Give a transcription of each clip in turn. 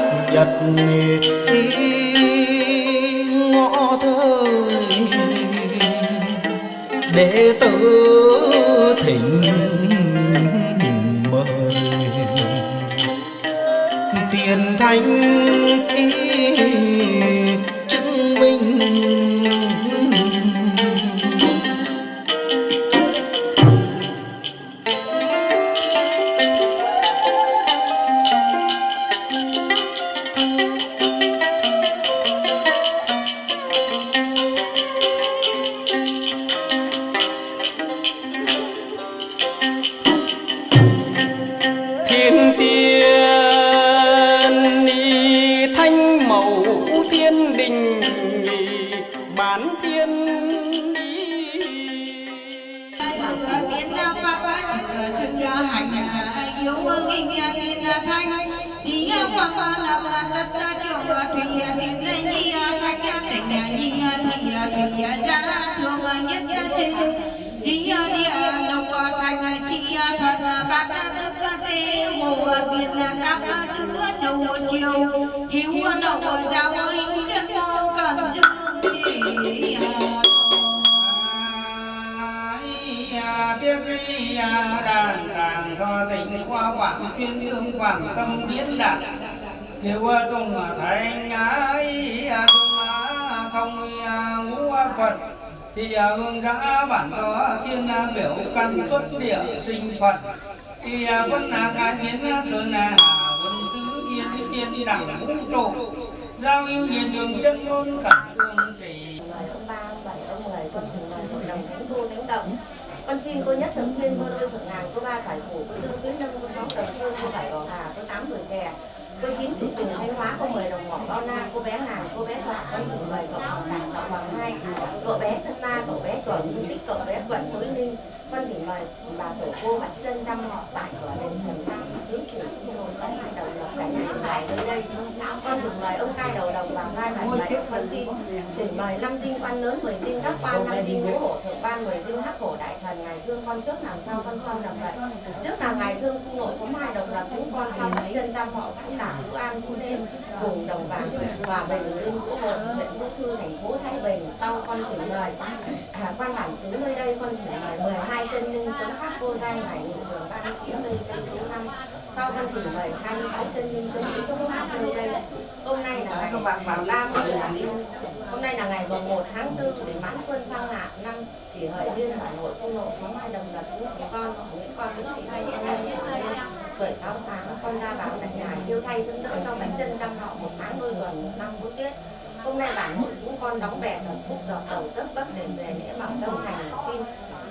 thiêm cát nhật ngõ thời đệ tử thỉnh mời. Tiền thánh ý địa sinh phật. Thì à, quân là cá biến à, sơn là quân giữ yên yên đẳng, vũ trụ. Giao yêu nhiên đường chân ngôn cả đường trì. Ông ba ông bảy ông mười con thỉnh mời hội đồng thánh cô lãnh động con xin cô nhất thượng thiên cô đôi thượng ngàn, cô ba phải phủ cô tư suối nâng, cô sáu đồng xuân cô bảy gò hà cô tám đuổi chè cô chín thủy trùng thanh hóa, cô mười đồng ngọc bao na, cô bé ngàn, cô bé thoại con mười mời cậu hoàng đại cậu hoàng hai. Cậu bé thân na cậu bé chuẩn hương tích, cậu bé vận tối ninh Vâng, con thỉnh mời bà tổ cô và dân trăm họ tại cửa đền thần tăng dưới phủ ngồi sáu hai đầu lộc cảnh tiền bài tới đây con được mời ông cai đầu đồng và cai bản bảy con xin thỉnh mời năm dinh quan lớn mười dinh các quan năm dinh ngũ hổ thượng ban mười dinh hắc hổ đại thần ngày thương con trước làm sao con sau làm vậy trước là ngày thương cung nội số hai đồng lập chúng con sau thấy dân trăm họ cũng đảng vũ an khu trên cùng đồng vàng và bình linh quốc hội huyện vũ thư thành phố thái bình sau con thỉnh mời à, quan bản xứ nơi đây con thỉnh mời 12 chân linh chống pháp vô danh hải nghị đường 39 nơi cây số năm sau con thỉnh mời 26 chân linh chống khí chống pháp nơi đây hôm nay là ngày 30 là hôm nay là ngày mùng 1 tháng 4 để mãn quân sang hạ năm chỉ hợi liên bản hội cung lộ số hai đồng lập của con nguyễn con nguyễn thị danh em lên tuổi 6 tháng con ra bảo tại nhà kêu thay giúp đỡ cho bánh chân trăm họ một tháng đôi tuần một năm bốn tiết. Hôm nay bản hội chúng con đóng bè thần phúc dọc đầu tất bất để về lễ bảo tâm thành xin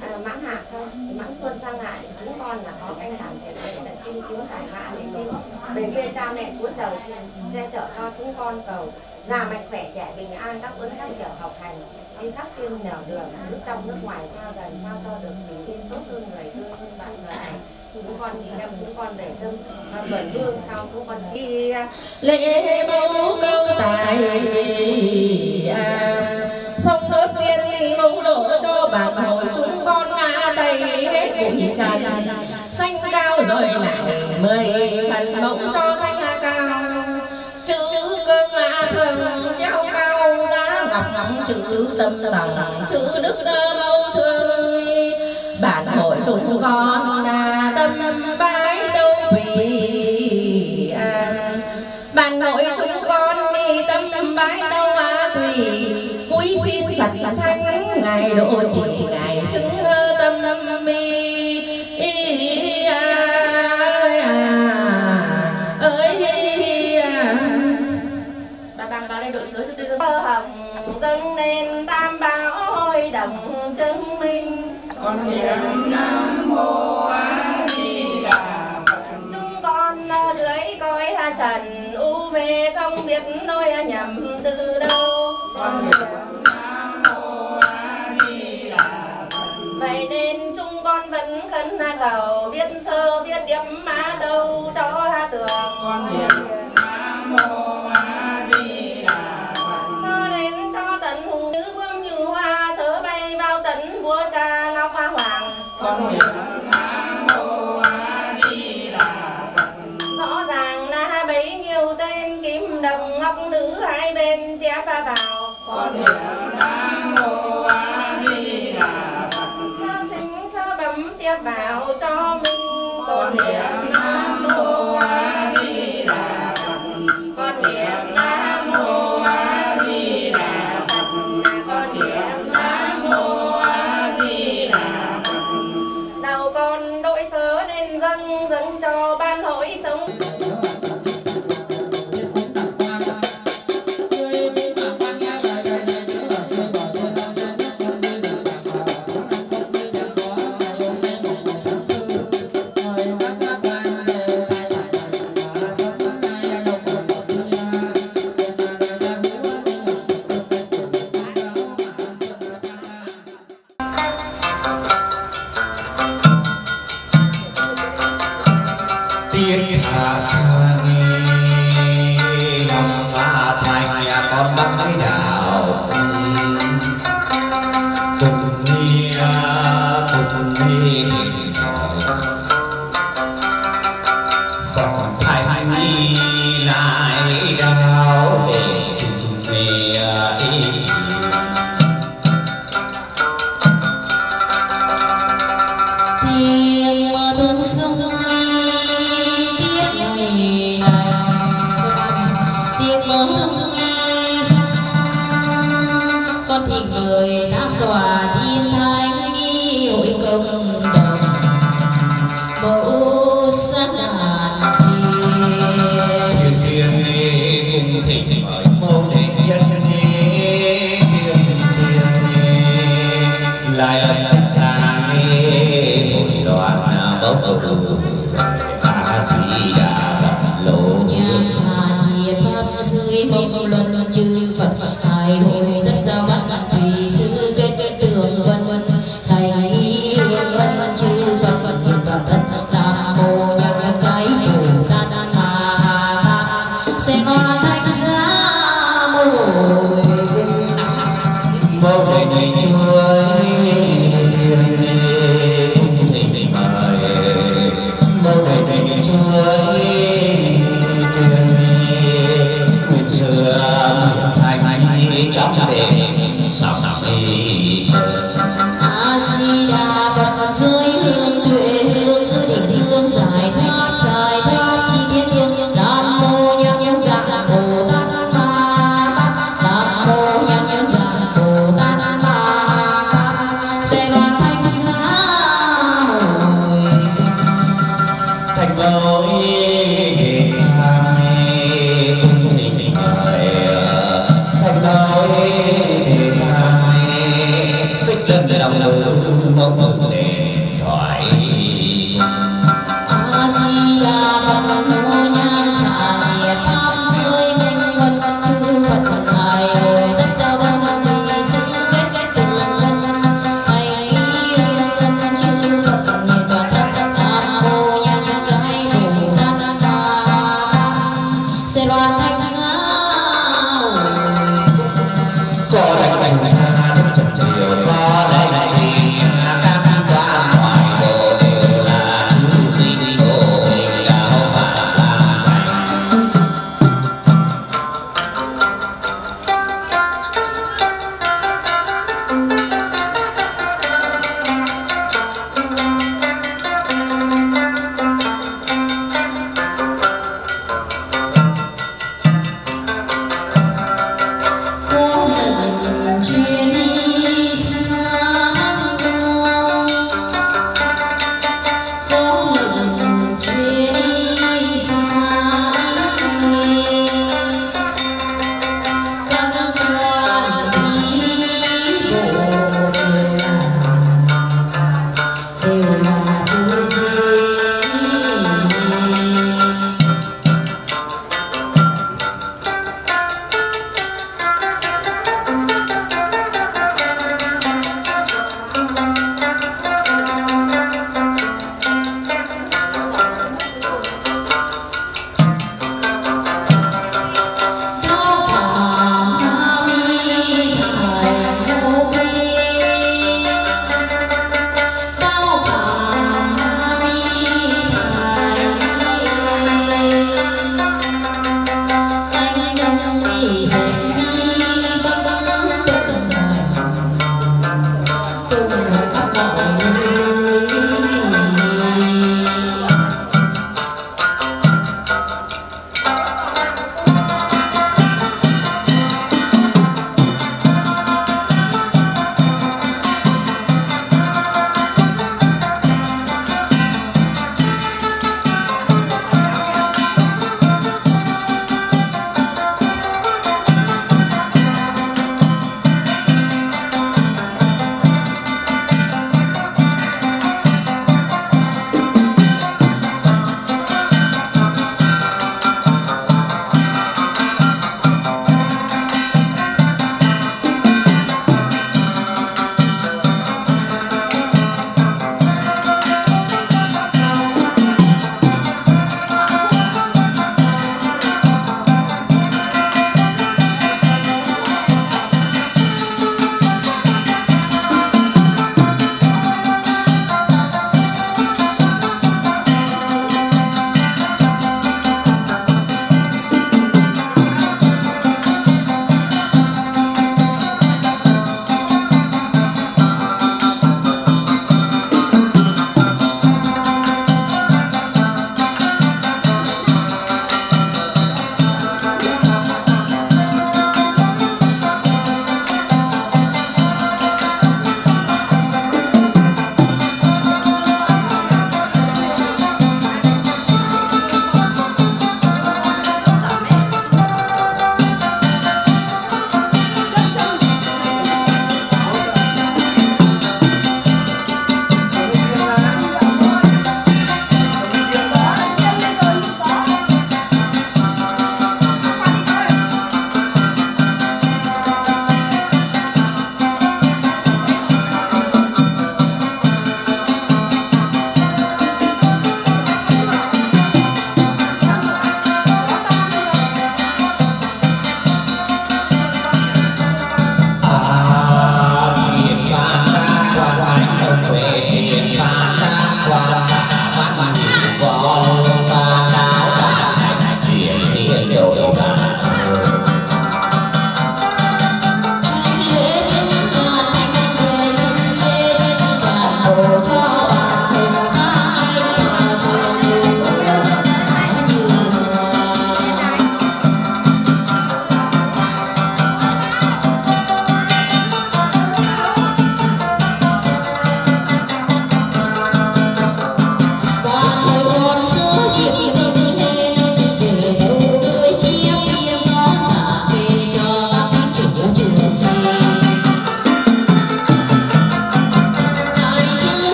à, mãn hạ sau mãn xuân sang hạ để chúng con là có canh làm thiện lễ là xin chứng tài mã để xin bề trên cha mẹ chúa trời xin che chở cho chúng con cầu già mạnh khỏe trẻ bình an các vấn các kiểu học hành đi khắp trên nẻo đường nước trong nước ngoài sao dần sao cho được bình yên tốt hơn người tươi hơn bạn giờ này. Chúng con chỉ đem chúng con để tâm và tuần hương sau chúng con đi lễ mẫu câu tài à, sông nước tiên ly mẫu lộ cho bản mẫu trần xanh cao rồi lại mười phần mộng cho xanh cao chữ cơn hạ thường treo cao giá ngọc ngọc chữ tâm tòng chữ đức mâu thương bản hội chúng con là tâm bái tâu quỳ an bản hội chúng con đi tâm tâm bái tâu quỳ cúi xin phật thánh ngài độ trì ngài hồng dâng lên tam bảo hội đồng chứng minh. Con niệm nam mô a di đà phật. Chúng con cõi hà trần u mê không biết nơi nhầm từ đâu. Con niệm nam mô a di đà phật. Vậy nên chúng con vẫn khấn cầu vào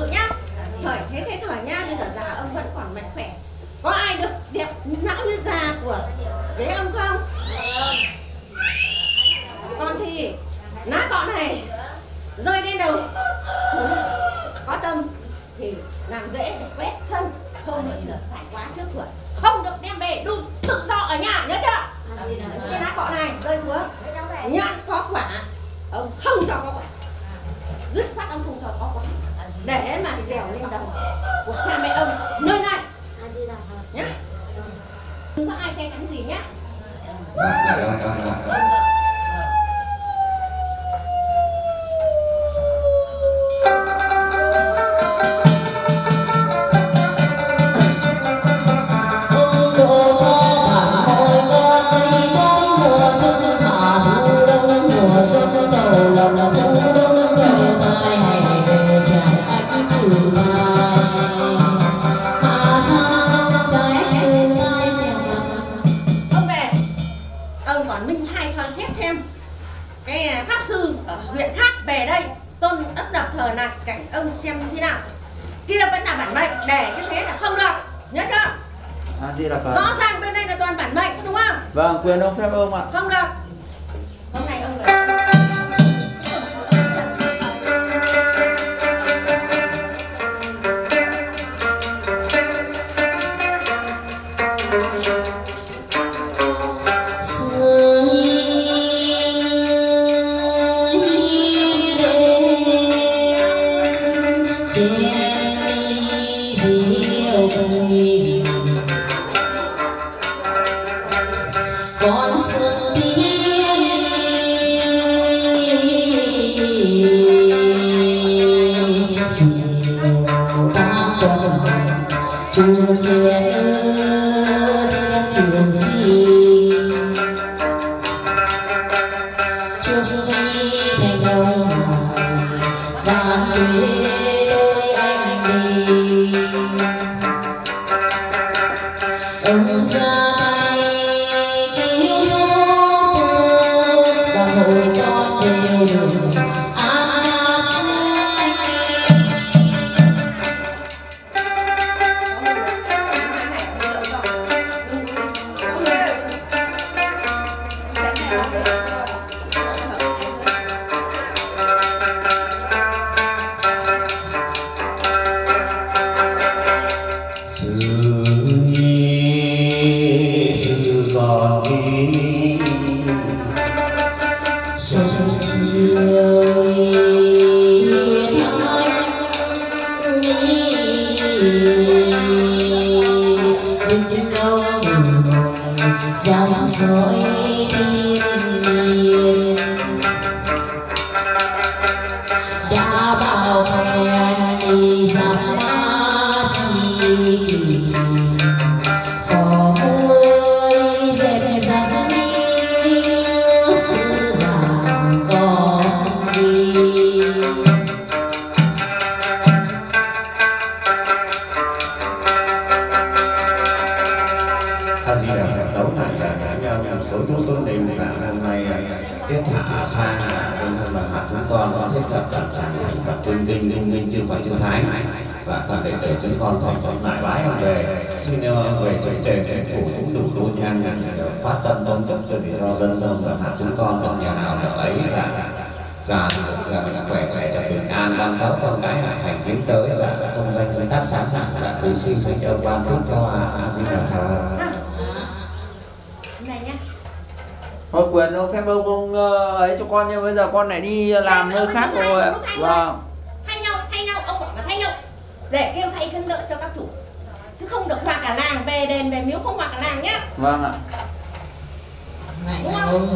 sự nhá. Thời thế thế thời nha bây giờ già ông vẫn còn mạnh khỏe. Có ai được đẹp não như già của ghế ông không? Con thì nát cọ này, rơi lên đầu có tâm thì làm dễ để quét chân không được được phải quá trước cửa. Không được đem về đun tự do ở nhà, nhớ chưa? Cái nát cọ này, rơi xuống. Nhận có quả, ông không cho có quả. Dứt khoát ông không cho có quả để mà dẻo lên đầu của cha mẹ ông nơi này. Nhá. Không có ai cay cắn gì nhá. Dạ, dạ, dạ, di đà phật rõ ràng bên đây là toàn bản mệnh đúng không? Vâng quyền ông phép ông ạ. Không được lại đi làm nơi khác rồi ạ. Vâng. thay nhau thay nhau ông bảo là thay nhau để kêu thay thân đỡ cho các chủ chứ không được hòa cả làng về đền về miếu không hòa cả làng nhá Vâng ạ. Cũng,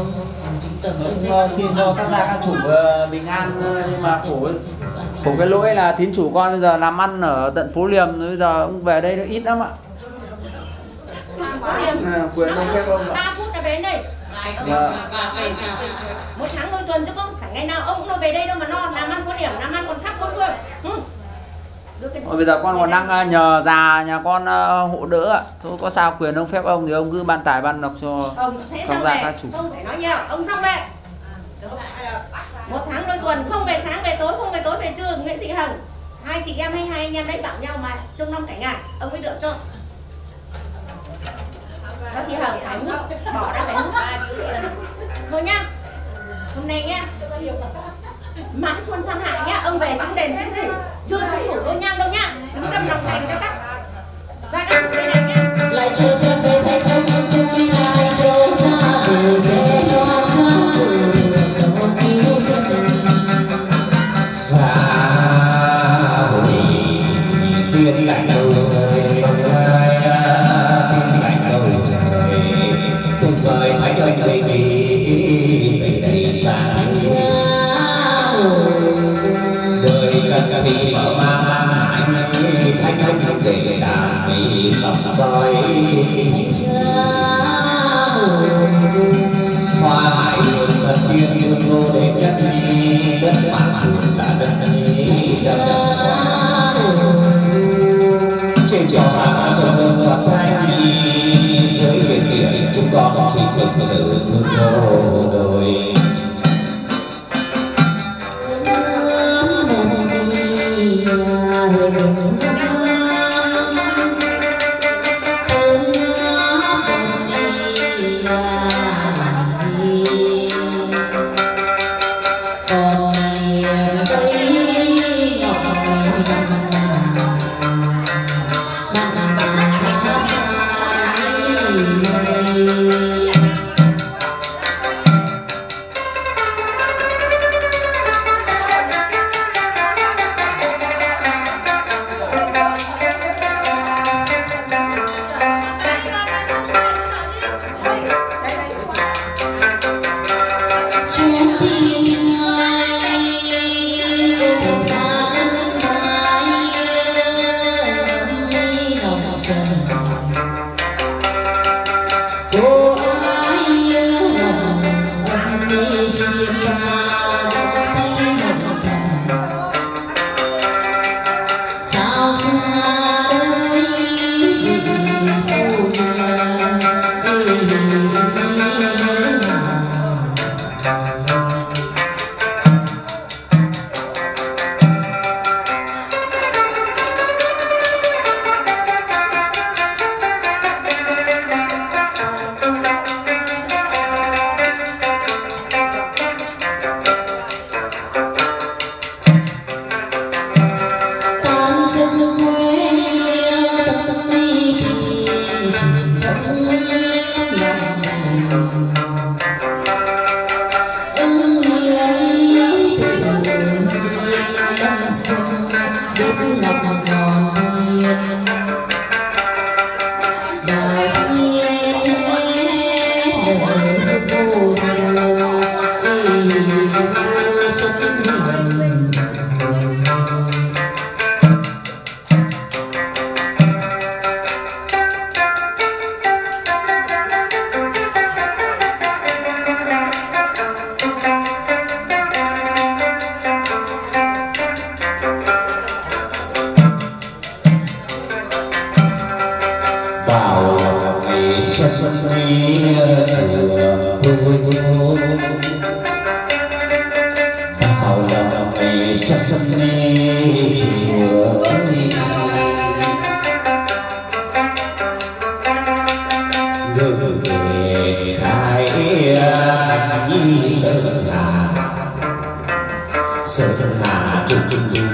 sông ờ, xin cho các gia các chủ ờ, bình an ờ, nhưng mà khổ khổ cái lỗi là thính chủ con bây giờ làm ăn ở tận phố liềm rồi bây giờ ông về đây nó ít lắm ạ. À, quyền ông phép ông ạ. Là về đến đây Vâng. một tháng đôi tuần chứ không phải ngày nào ông cũng đâu về đây đâu mà lo làm ăn có điểm làm ăn còn khắp bốn phương ừ. Thôi bây giờ con còn đang ờ, nhờ già nhà con ờ, hộ đỡ ạ. Thôi có sao quyền ông phép ông thì ông cứ ban tài ban lộc cho ông sẽ xong về các chủ. không phải nói nhiều ông xong về một tháng đôi tuần không về sáng về tối không về tối về trưa nguyễn thị hồng hai chị em hay hai anh em đấy bảo nhau mà trong năm cả ngày ông mới được cho đó thì hồng phải nước bỏ ra phải nước thôi nhá. Hôm nay nhá. Mãn xuân san hạ nhá. Ông về chứng đền chứng gì chưa chứng đủ đôi nhang đâu nhá. Chứng tâm lòng thành cho các ra các đây này nhá lại chơi xe về thành công tôi lại chơi xa về sẽ con xin phụng ngừng nghề khai nhi sơn hà sơn hà trung chung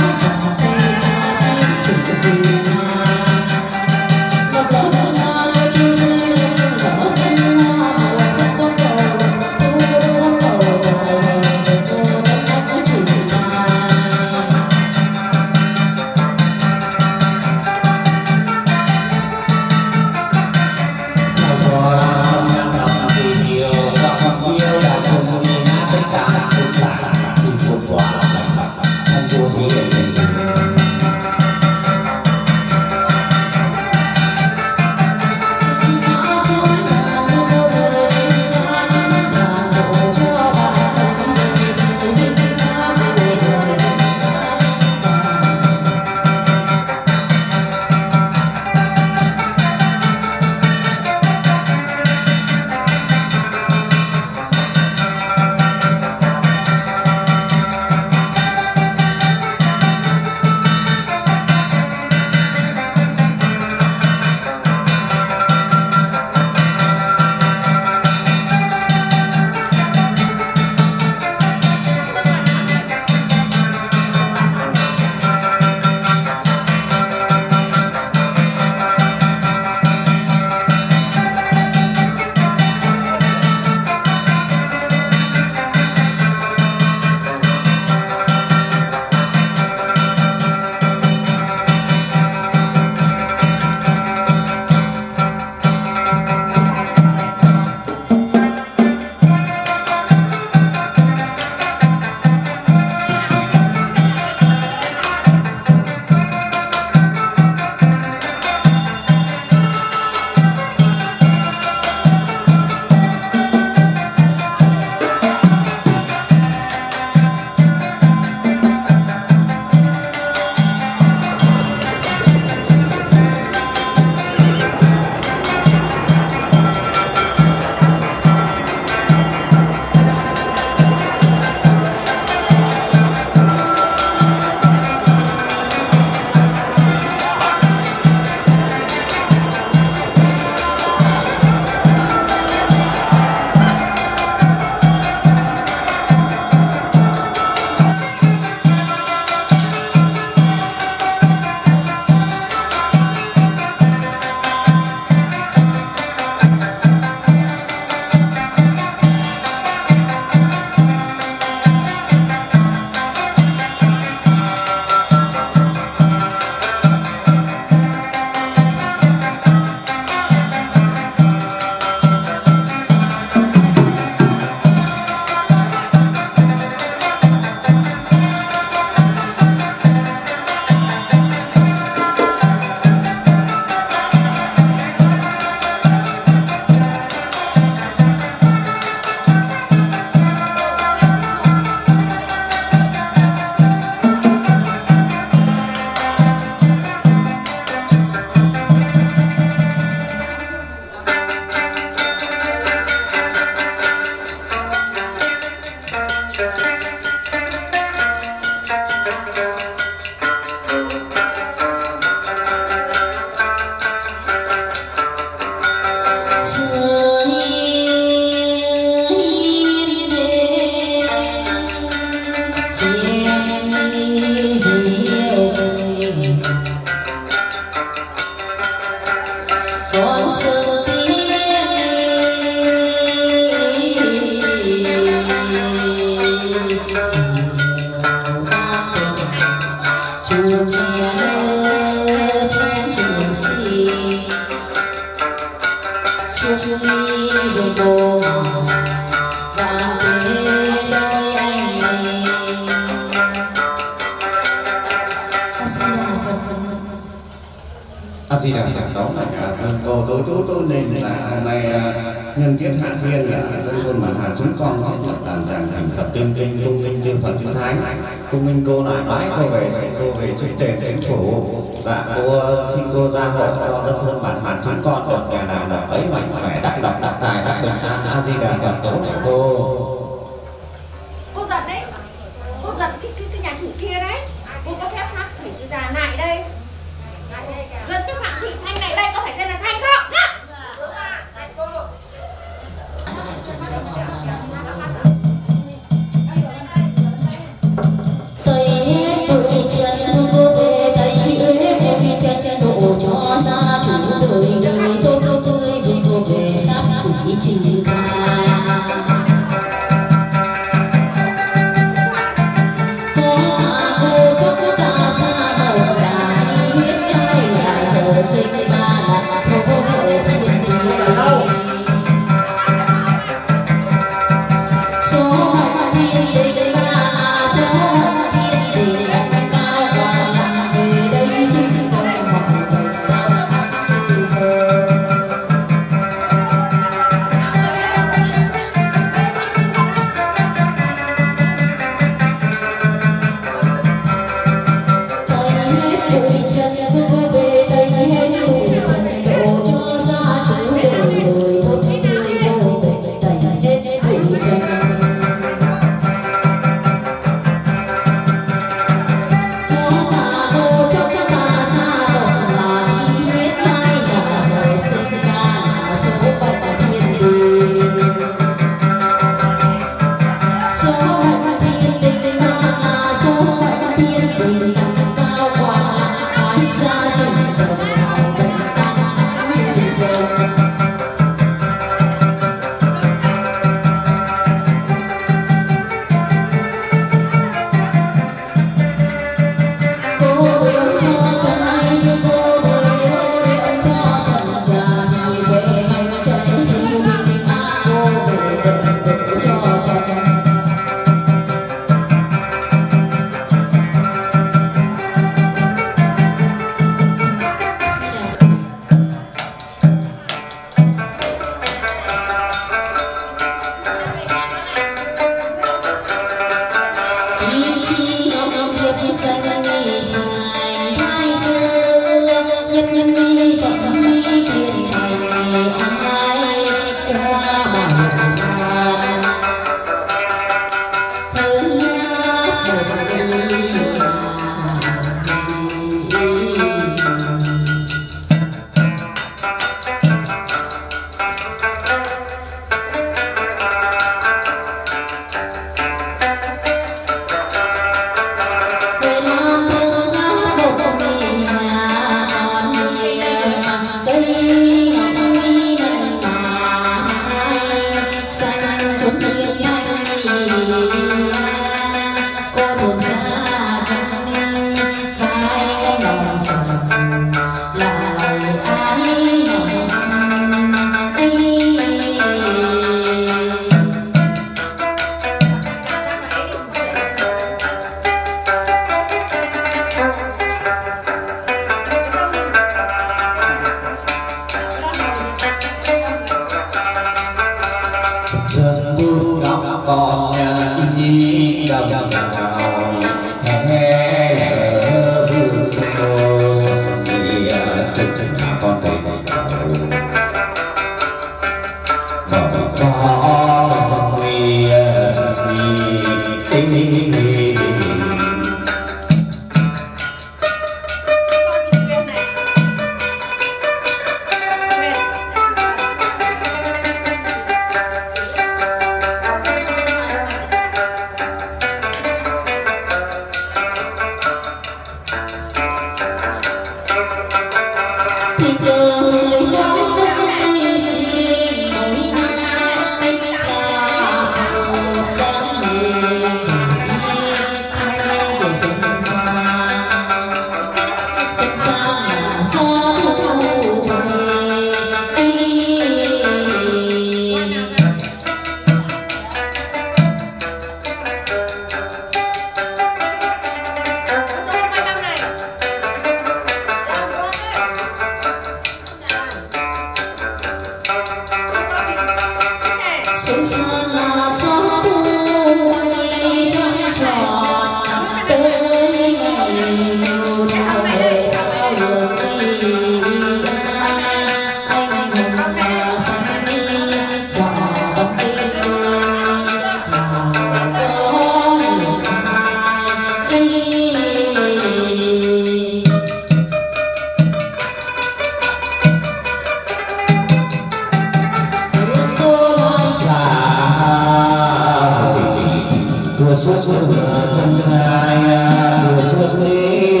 vừa xuất vừa chân dài à. vừa xuất đi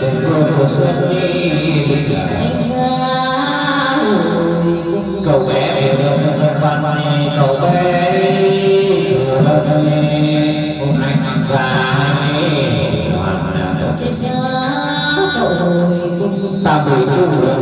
để cô vừa xuất đi cậu bé về được rất văn này cậu bé vừa lâm hôm nay năm già này đoàn cậu ta bị chút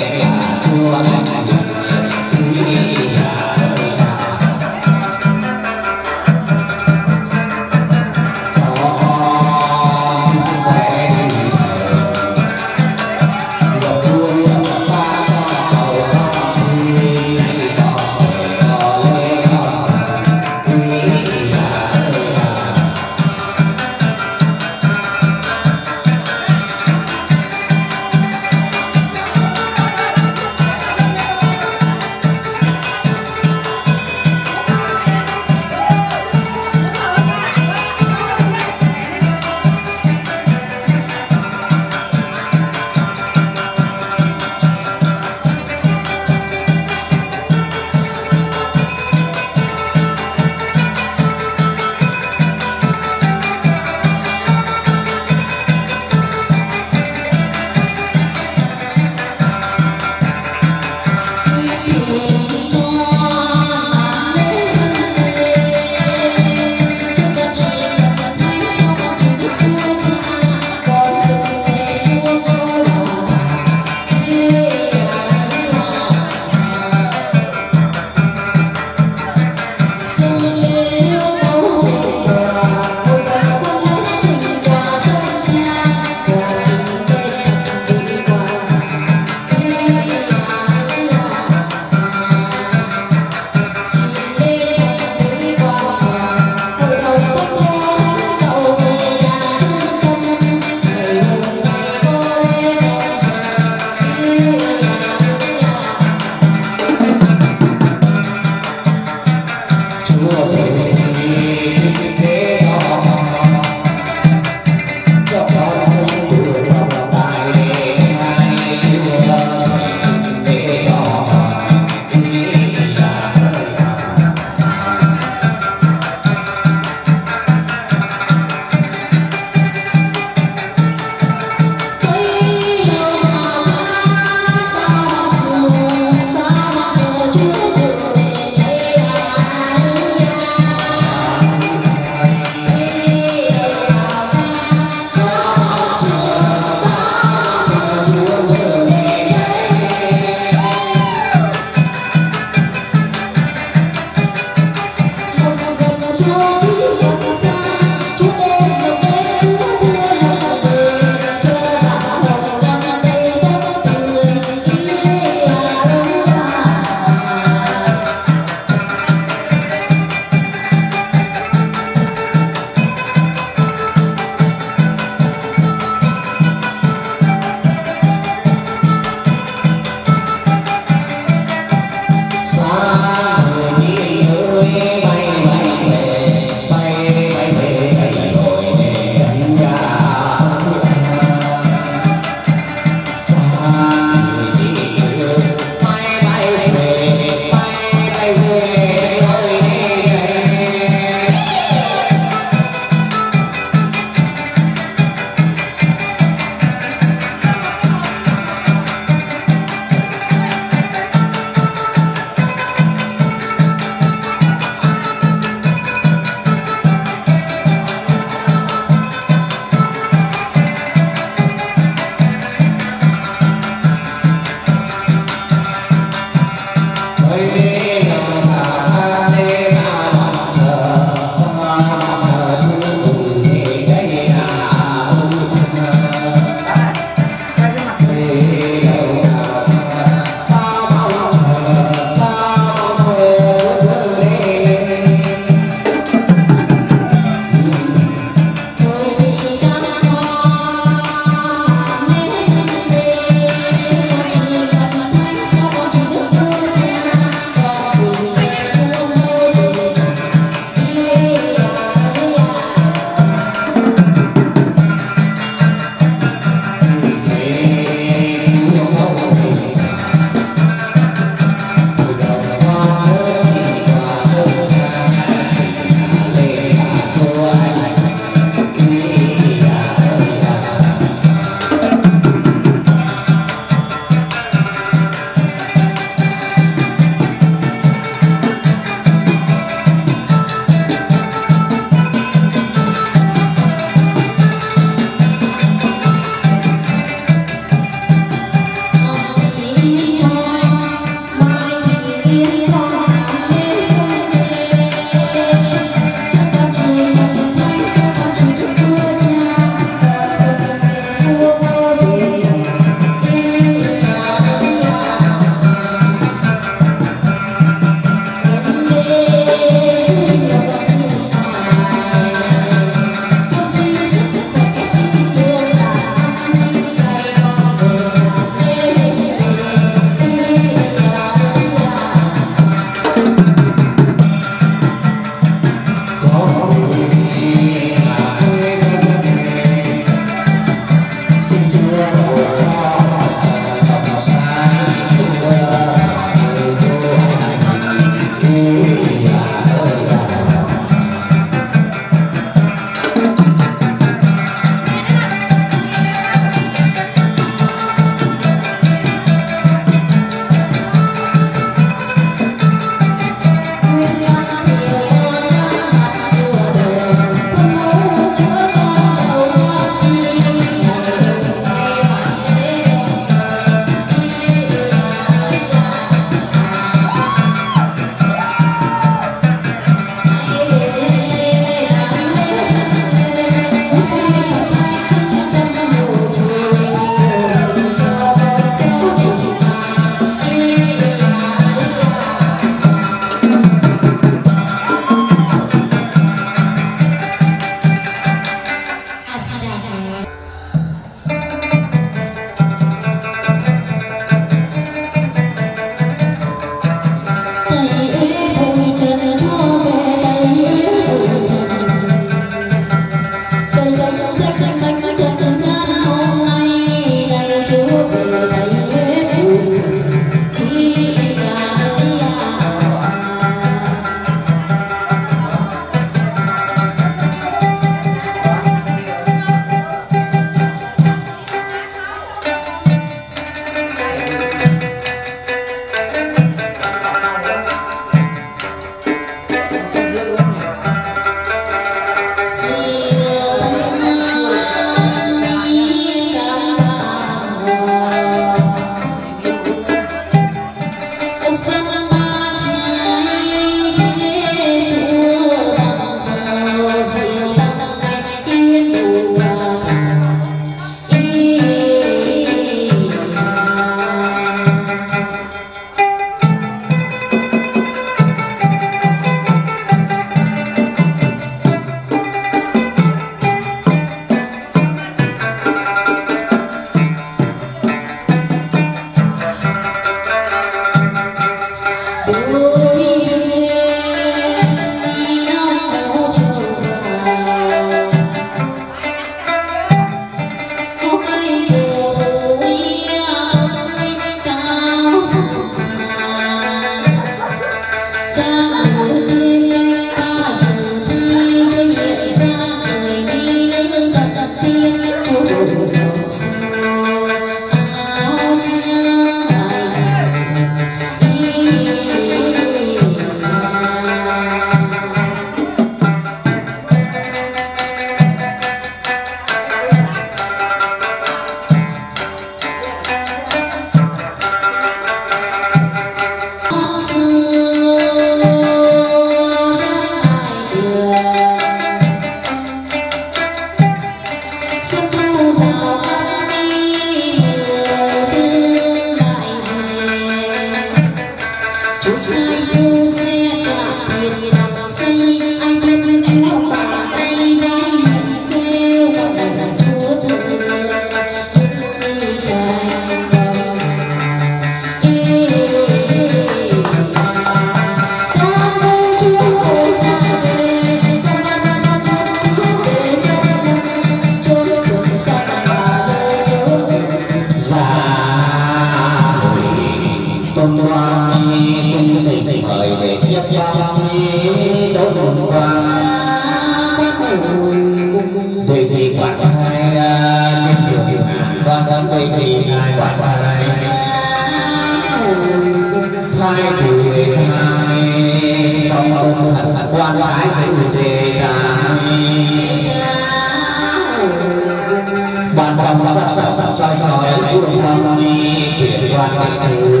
tham sát sát sát trai trai quân quan đi tuyển quan đi thứ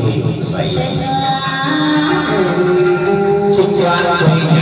hùng dậy chính quan đi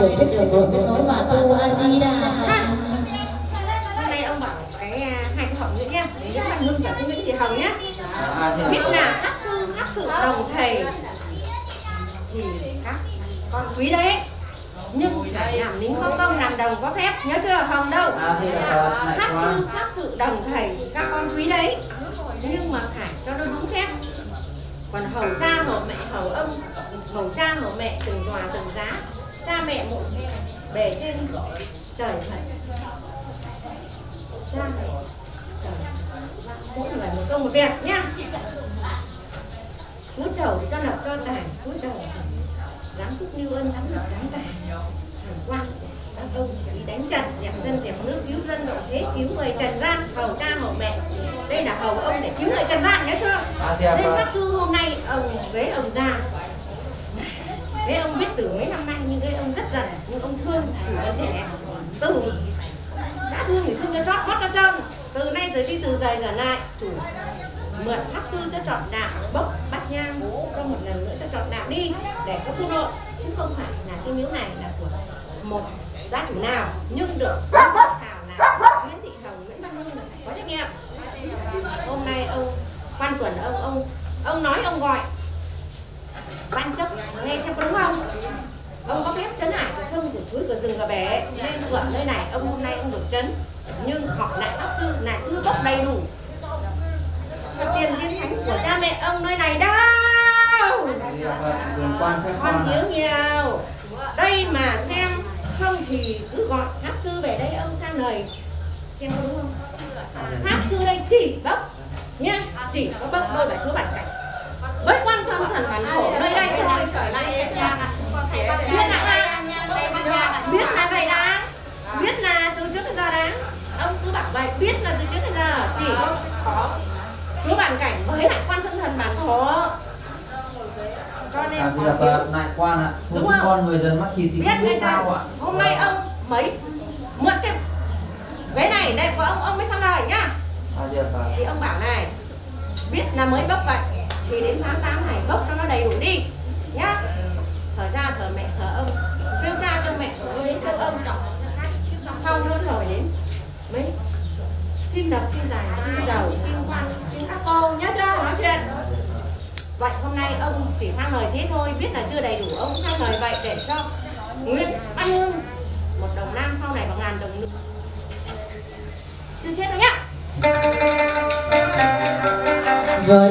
được biết đường rồi biết nối mà tu a di đà hôm nay ông bảo cái à, hai cái họng nữa nhá. Hương trở cái những gì hồng nhá. À, xin biết là pháp sư pháp sự đồng thầy thì các con quý đấy. Nhưng phải làm lính có công làm đồng có phép. Nhớ chưa hồng đâu? À, pháp quá. sư pháp sự đồng thầy các con quý đấy. Nhưng mà phải cho nó đúng phép. Còn hầu cha hầu mẹ hầu ông hầu cha hầu mẹ từng tòa từng giá mẹ một bề trên trời thật cha mẹ trời mỗi người một công một việc nhá. Chú chầu cho lập cho tài chú chầu dám phúc như ơn dám lập dám tài hành quan các ông đi đánh trận dẹp dân dẹp nước cứu dân độ thế cứu người trần gian hầu cha hầu mẹ. Đây là hầu ông để cứu người trần gian nhớ chưa? Nên phát sư hôm nay ông ghế ông già Thế ông biết từ mấy năm nay nhưng cái ông rất dần nhưng ông thương chủ con trẻ từ đã thương thì thương cho chót hót cho trơn từ nay dày giả lại, chủ mượn pháp sư cho chọn đạo, bốc bát nhang cho một lần nữa cho chọn đạo đi, để có thu nội chứ không phải là cái miếu này là của một gia chủ nào, nhưng được chỉ sang lời thế thôi, biết là chưa đầy đủ, ông sang lời vậy để cho nguyên văn hương một đồng nam sau này có ngàn đồng nữ chưa thiết đâu nhá. Với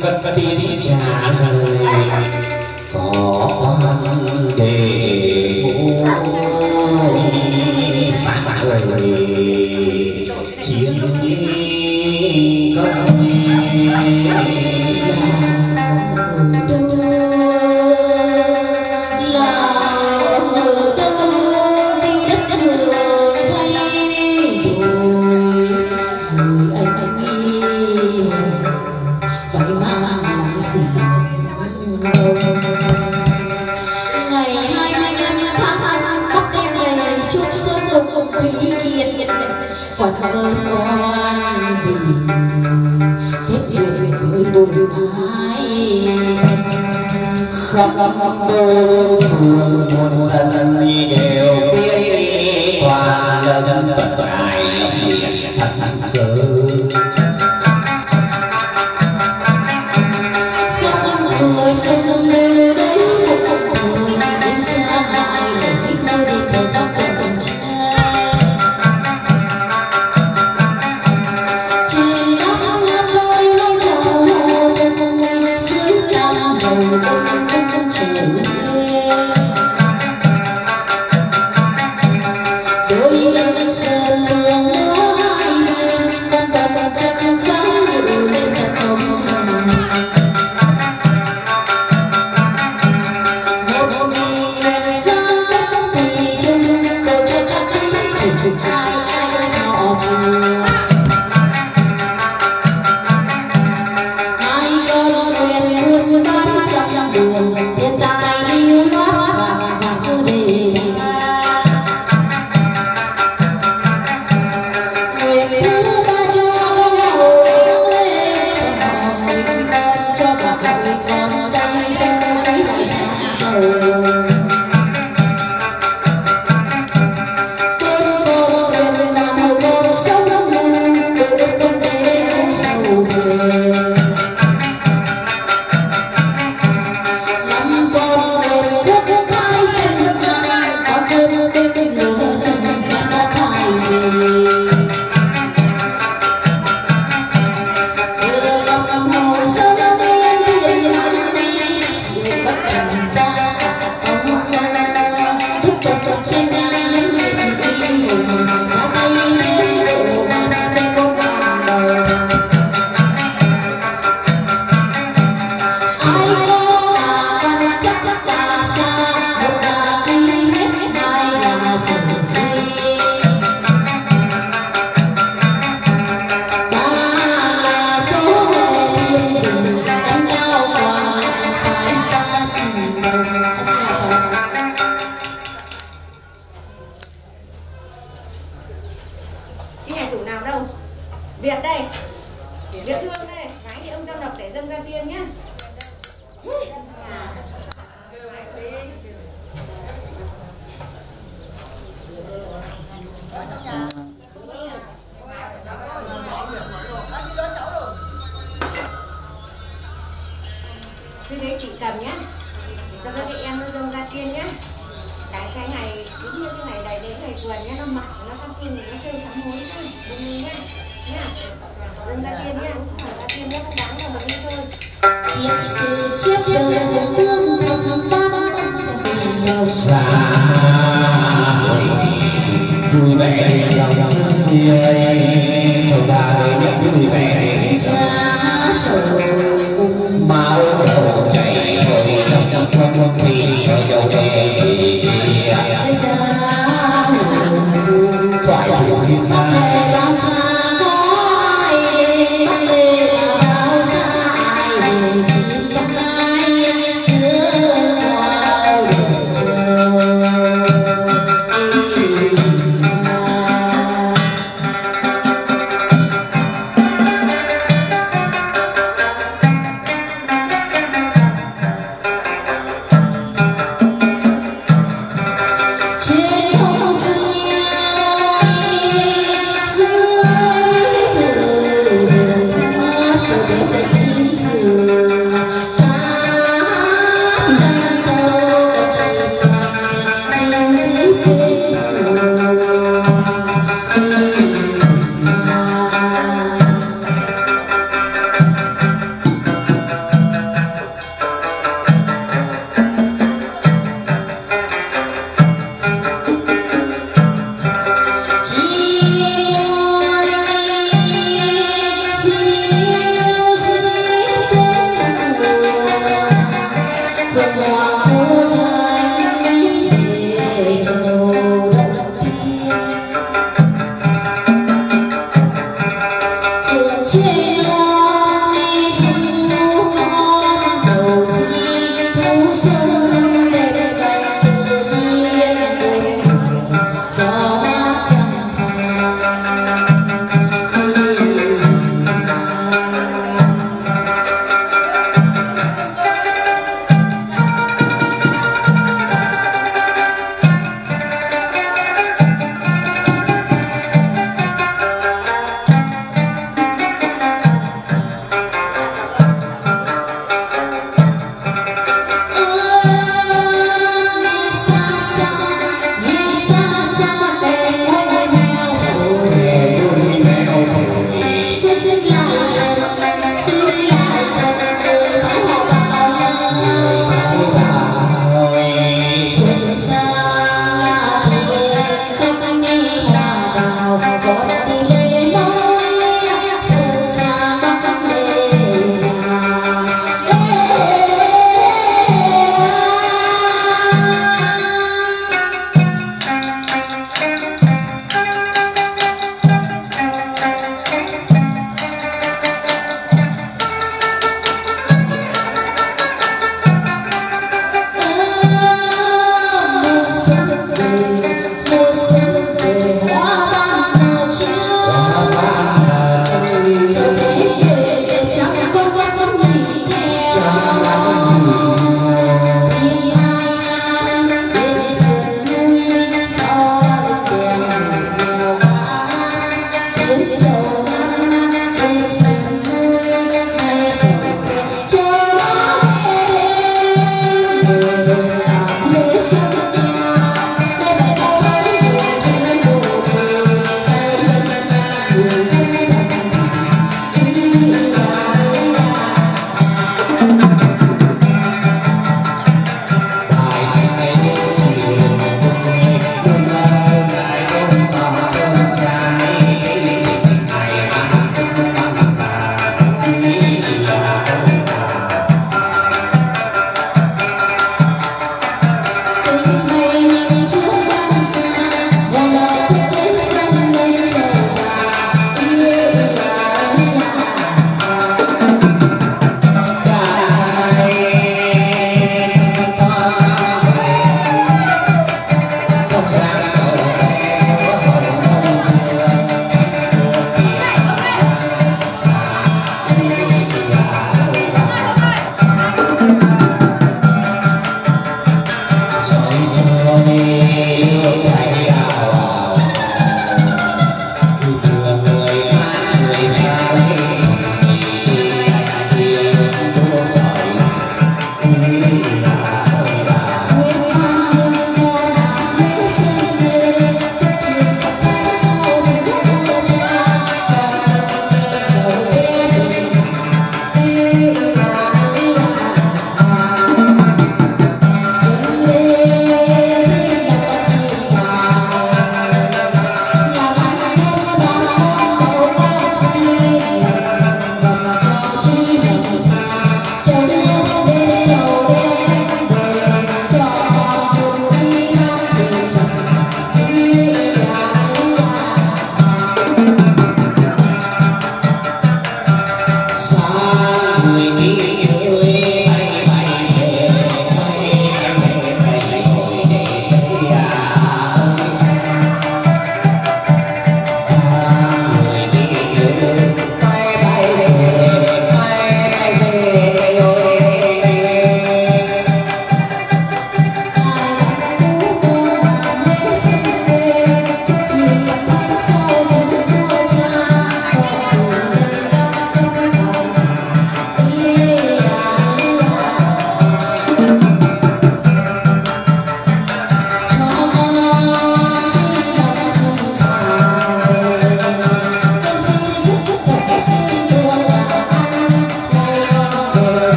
trả lời có 감동은 무슨 산이에요.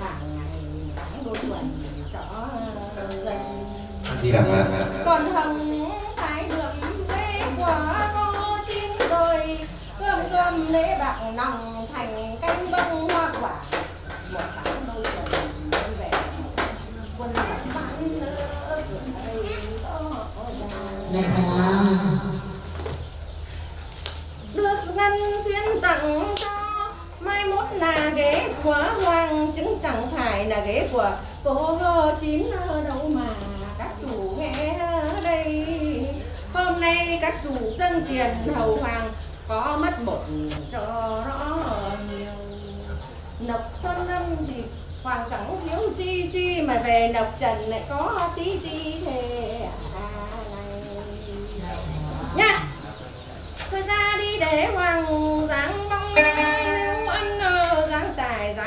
Dạ. Còn hồng thái được lễ của cô chín rồi cơm cơm lễ bạc nòng thành canh bông hoa quả. Một tháng đôi tuần mới về quân lập mãn nữa này hoa mà ghế quá hoang chứng chẳng phải là ghế của cô chín đâu mà các chủ nghe đây. Hôm nay các chủ dâng tiền hầu hoàng có mất một cho rõ nộp xuân năm thì hoàng chẳng thiếu chi chi mà về nộp trần lại có tí chi thế à, nha! Thôi ra đi để hoàng dáng bóng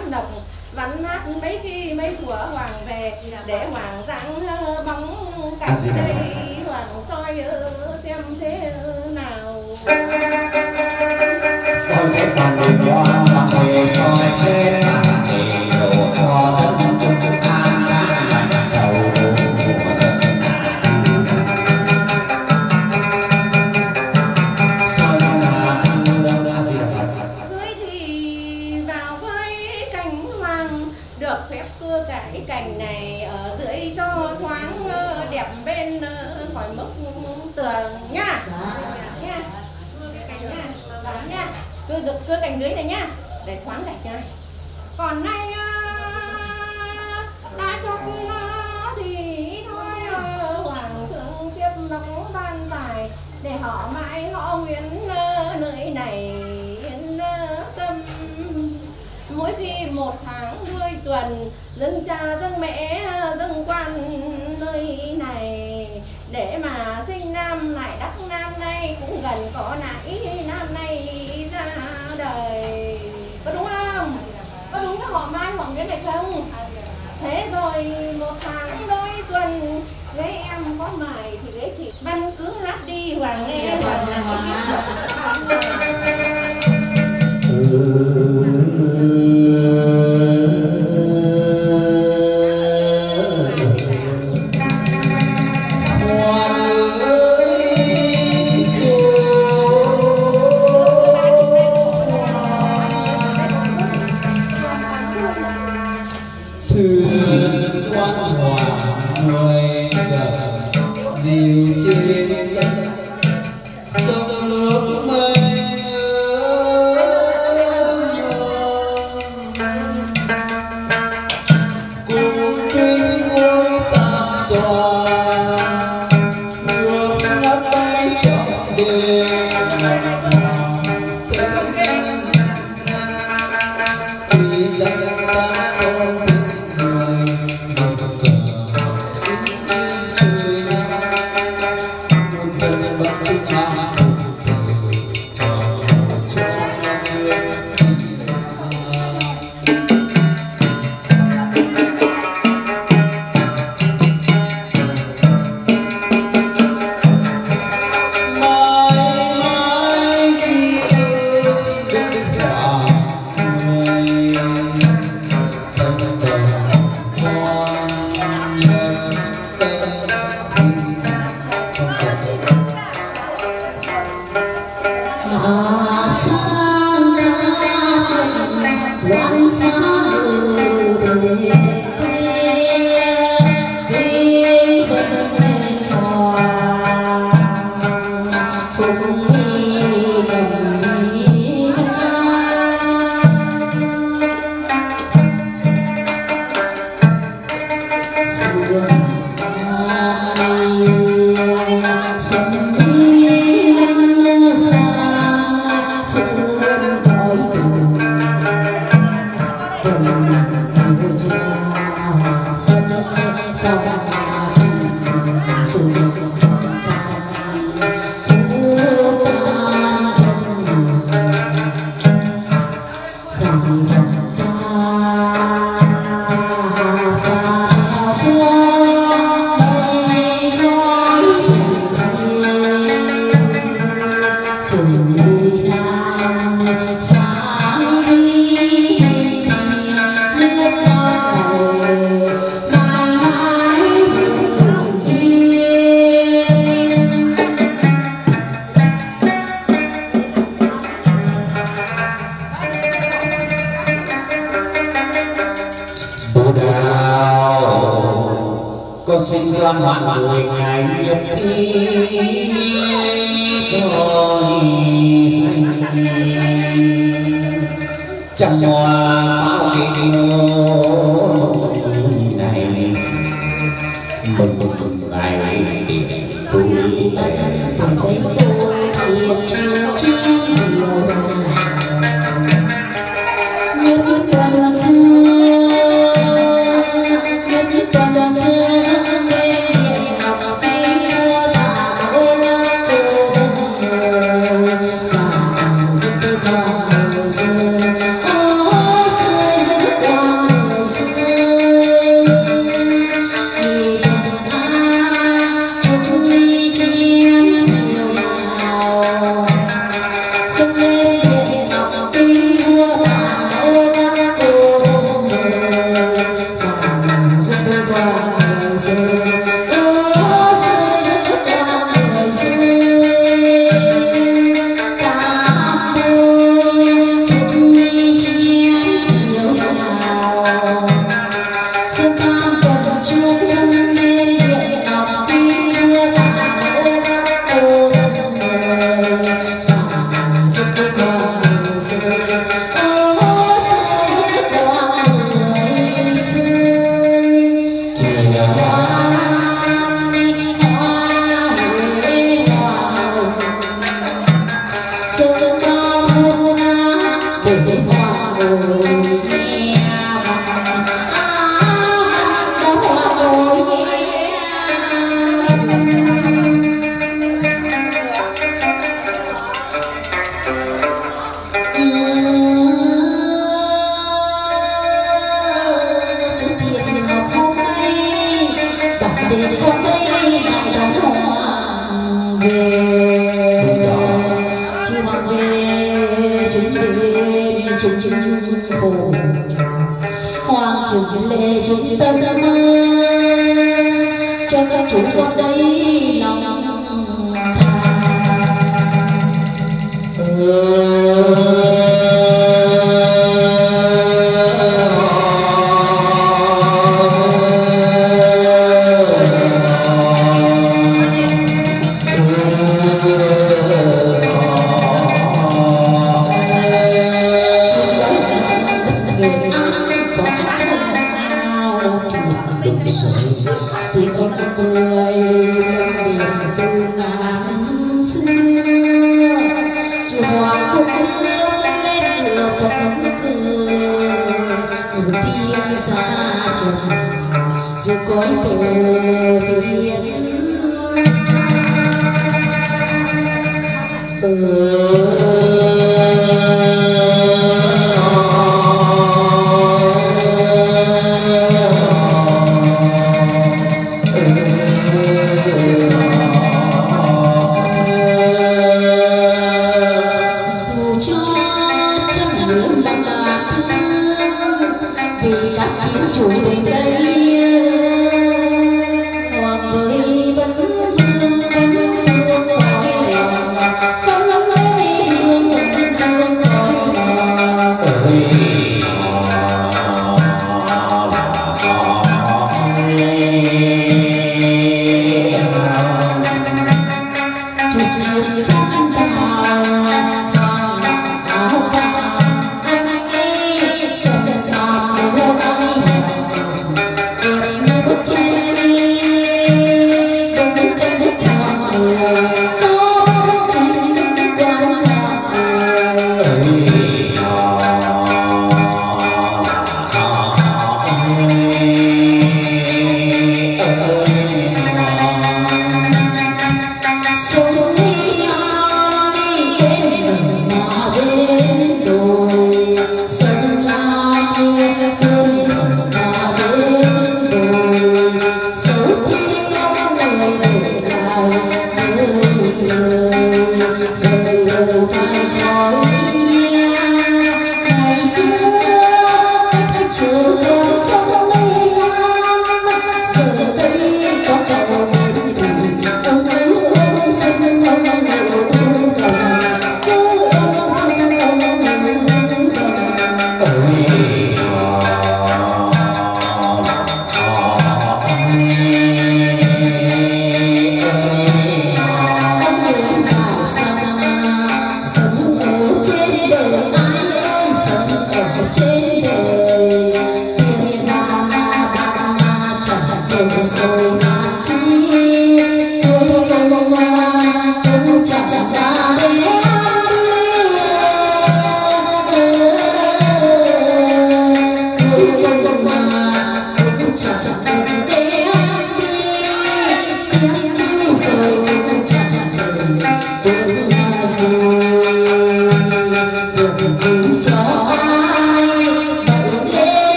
dáng độc văn hát mấy khi mấy thuở hoàng về để hoàng dáng ờ, bóng cảnh đây hoàng soi ờ, xem thế nào. Soi xét bằng đường hoa soi xét tôi được cưa cành dưới này nhá. Để thoáng gạch nha còn nay à, đã cho thì thôi à, hoàng thượng tiếp nóng ban bài. Để họ mãi họ nguyện nơi này yên tâm. Mỗi khi một tháng đuôi tuần, dân cha, dân mẹ, dân quan nơi này. Để mà sinh nam lại đắc nam nay, cũng gần có nãy nam nay đời. Có đúng không? Có đúng cái họ mai họ cái này không? Thế rồi một tháng đôi tuần ghế em có mài thì ghế chị văn cứ hát đi hoàng nghe hoàng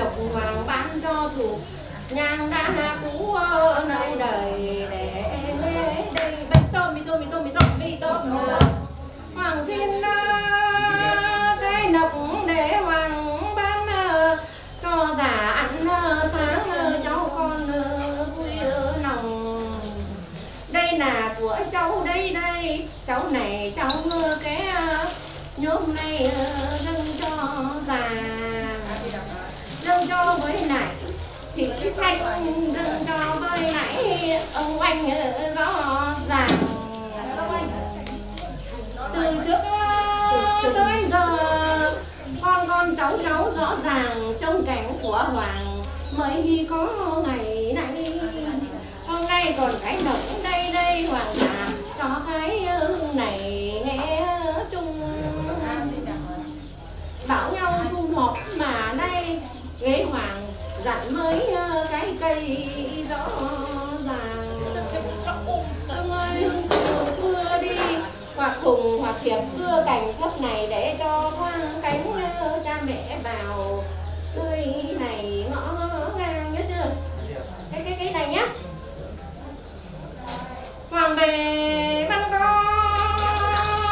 nộp hoàng bán cho thủ nhang đã cũ ở nơi đời để đây bê tôm bê tôm bê tôm bê tôm bê tôm hoàng xin cái nọc để hoàng ban à, cho già ăn sáng cháu con vui lòng. Đây là của cháu đây đây. Cháu này cháu cái nhóm này dâng cho già dâng cho với lại anh đừng cho tôi nãy ông anh rõ ràng từ trước tới giờ con con cháu cháu rõ ràng trong cảnh của hoàng mới khi có ngày nay hôm nay còn cái đồng đây đây hoàng làm cho cái hương này nghe chung bảo nhau chung họp mà nay ghế hoàng dặn mới ờ, cái cây rõ ràng. Ông ơi mưa đi, hoặc hùng hoặc hiệp cưa cành thấp này để cho khoang cánh ờ, cha mẹ vào tươi này ngõ ngang nhớ chưa? Cái cái cái này nhá. Hoàng về băng con.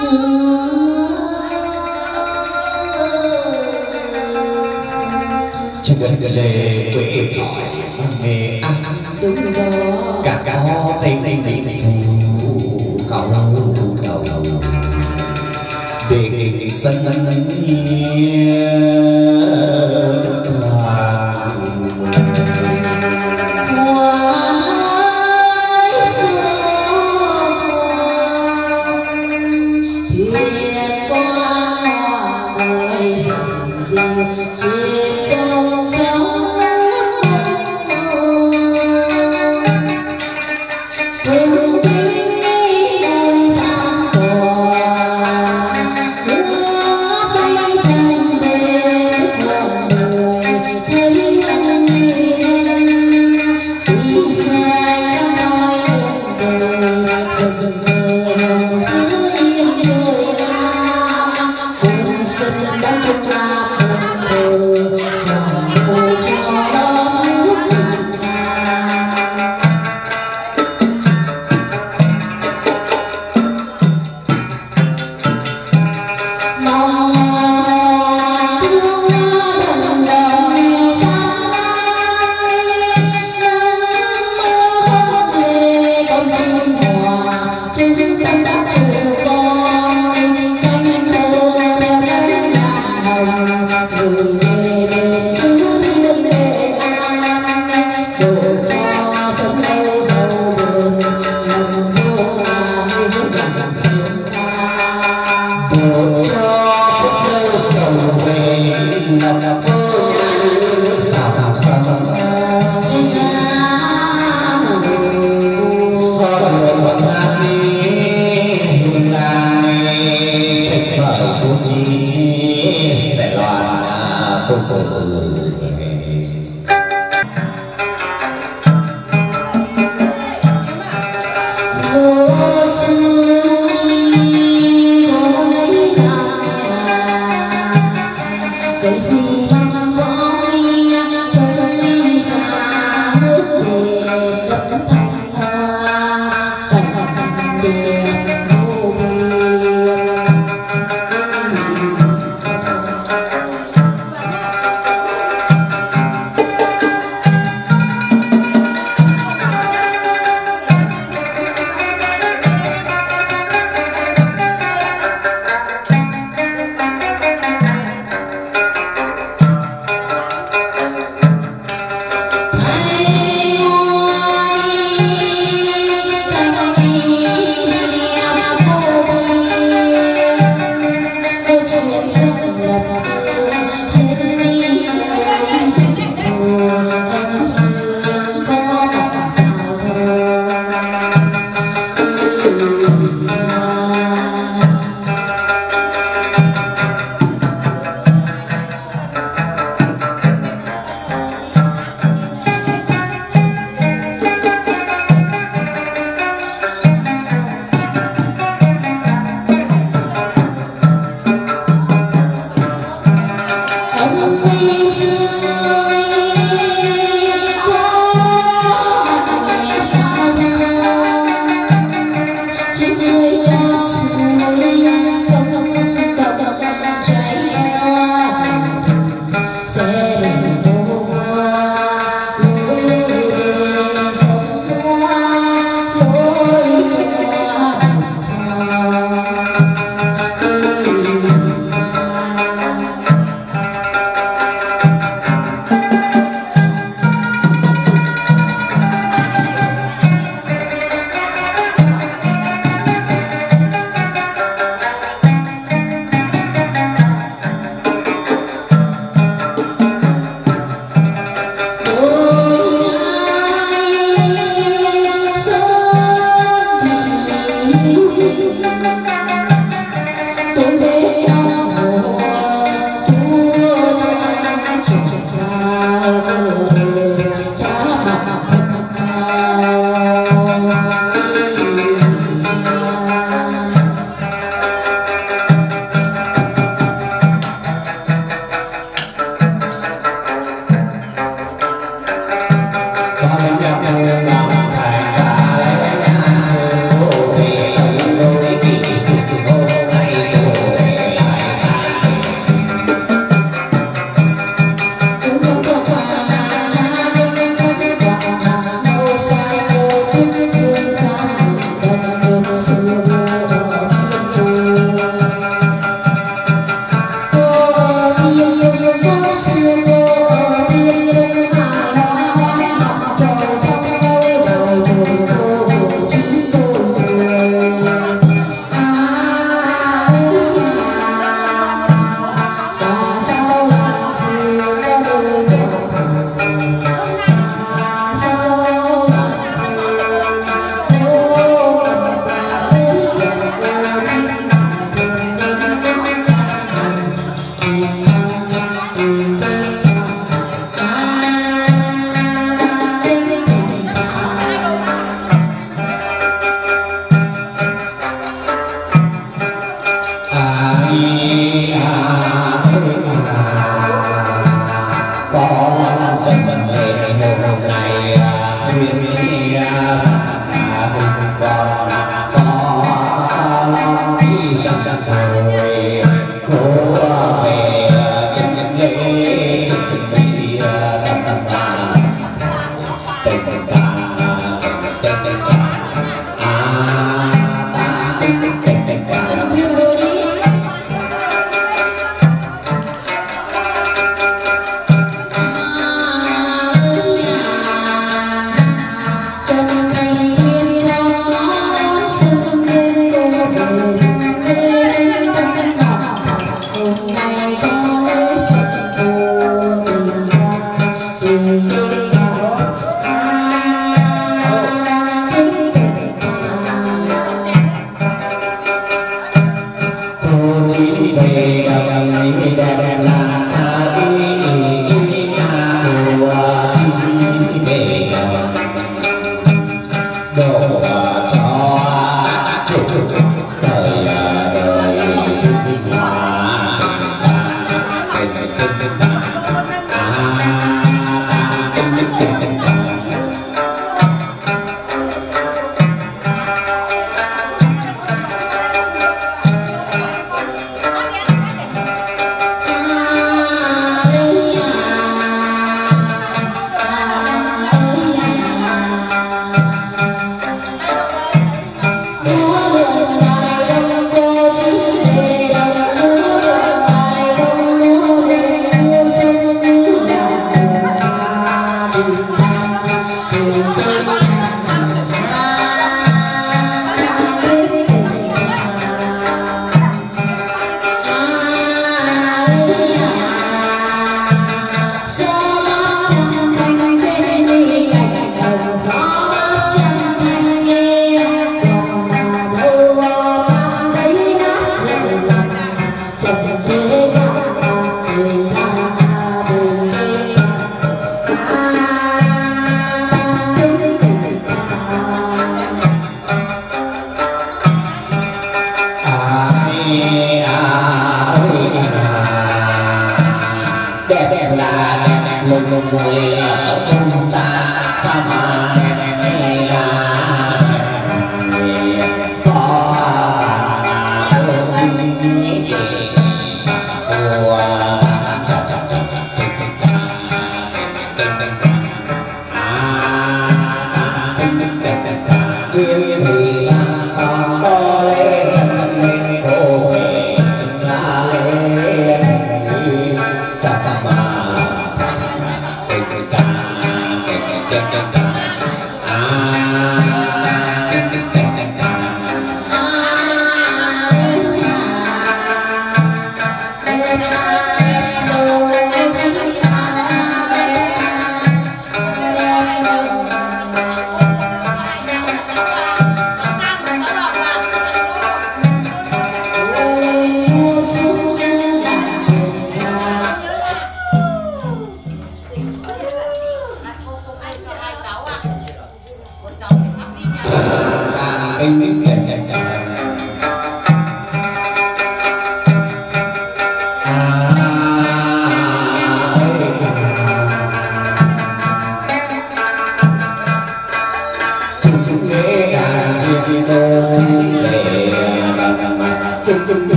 Ừ. trên đất lề quê thọ nghề ăn đúng đó. Cả có tay tay bị thù cầu đầu để kịch sân nghĩa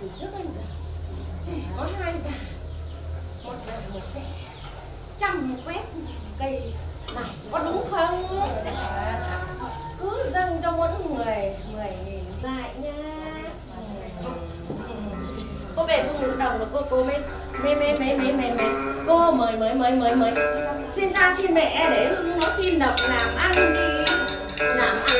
từ trước đến giờ, chỉ có hai già, một già, một trẻ. Chăm một quét, cây này có đúng không? Cứ dâng cho mỗi người mười nghìn lại nha. Cô về cô ngừng đồng được cô cô mới mê mê mê mê mê mê cô mời mời mời mời mời. Xin cha, xin mẹ để nó xin đọc làm ăn đi, làm ăn